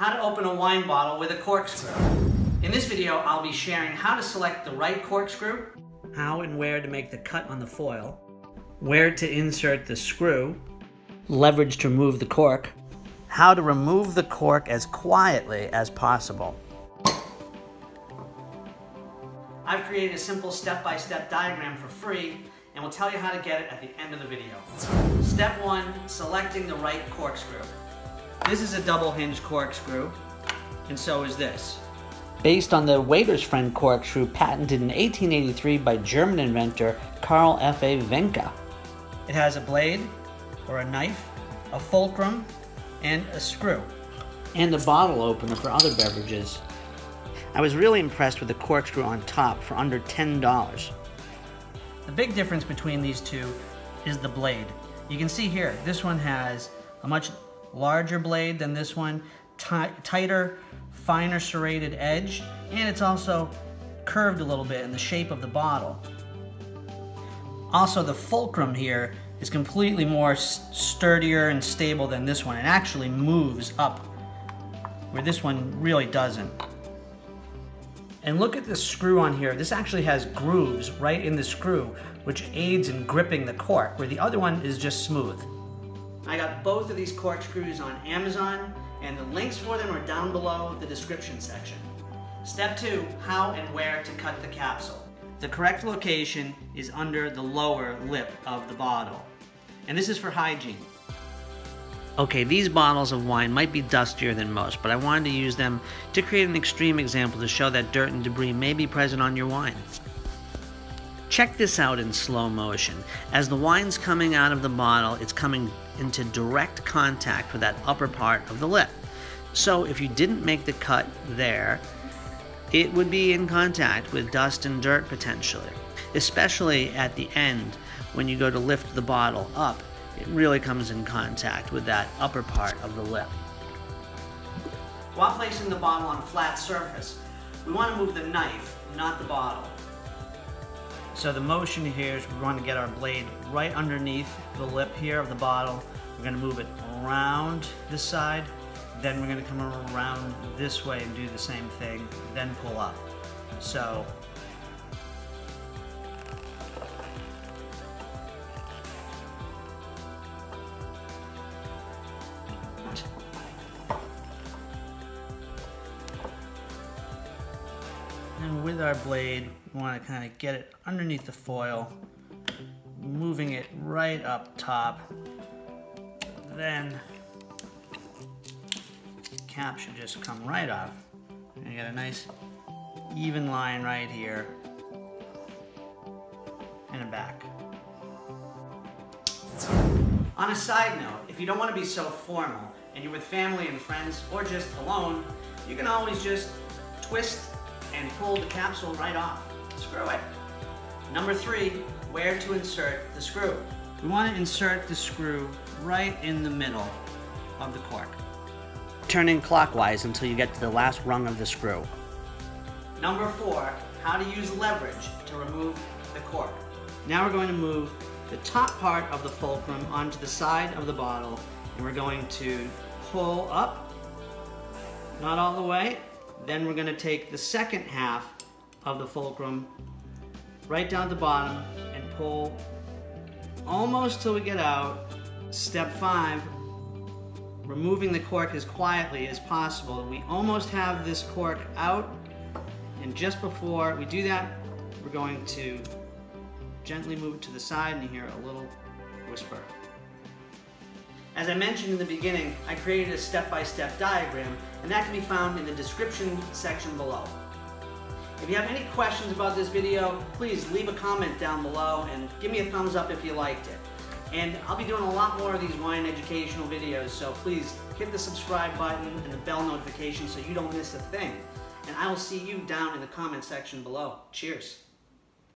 how to open a wine bottle with a corkscrew. In this video, I'll be sharing how to select the right corkscrew, how and where to make the cut on the foil, where to insert the screw, leverage to remove the cork, how to remove the cork as quietly as possible. I've created a simple step-by-step -step diagram for free and will tell you how to get it at the end of the video. Step one, selecting the right corkscrew. This is a double hinge corkscrew, and so is this. Based on the waiter's friend corkscrew patented in 1883 by German inventor Carl F.A. Wienke. It has a blade, or a knife, a fulcrum, and a screw, and a bottle opener for other beverages. I was really impressed with the corkscrew on top for under $10. The big difference between these two is the blade. You can see here, this one has a much larger blade than this one, tighter, finer serrated edge, and it's also curved a little bit in the shape of the bottle. Also, the fulcrum here is completely more sturdier and stable than this one. It actually moves up, where this one really doesn't. And look at this screw on here. This actually has grooves right in the screw, which aids in gripping the cork, where the other one is just smooth. I got both of these corkscrews on Amazon, and the links for them are down below the description section. Step two, how and where to cut the capsule. The correct location is under the lower lip of the bottle. And this is for hygiene. Okay, these bottles of wine might be dustier than most, but I wanted to use them to create an extreme example to show that dirt and debris may be present on your wine. Check this out in slow motion. As the wine's coming out of the bottle, it's coming into direct contact with that upper part of the lip. So if you didn't make the cut there, it would be in contact with dust and dirt potentially, especially at the end when you go to lift the bottle up it really comes in contact with that upper part of the lip. While placing the bottle on a flat surface, we want to move the knife, not the bottle. So the motion here is we want to get our blade right underneath the lip here of the bottle. We're going to move it around this side, then we're going to come around this way and do the same thing, then pull up. So And with our blade, we want to kind of get it underneath the foil, moving it right up top. Then the cap should just come right off. And you get a nice even line right here and back. On a side note, if you don't want to be so formal and you're with family and friends or just alone, you can always just twist and pull the capsule right off. Screw it. Number three, where to insert the screw. We want to insert the screw right in the middle of the cork. Turning clockwise until you get to the last rung of the screw. Number four, how to use leverage to remove the cork. Now we're going to move the top part of the fulcrum onto the side of the bottle and we're going to pull up, not all the way, then we're gonna take the second half of the fulcrum right down the bottom and pull almost till we get out. Step five, removing the cork as quietly as possible. We almost have this cork out and just before we do that, we're going to gently move it to the side and you hear a little whisper. As I mentioned in the beginning, I created a step-by-step -step diagram, and that can be found in the description section below. If you have any questions about this video, please leave a comment down below and give me a thumbs up if you liked it. And I'll be doing a lot more of these wine educational videos, so please hit the subscribe button and the bell notification so you don't miss a thing. And I will see you down in the comment section below. Cheers.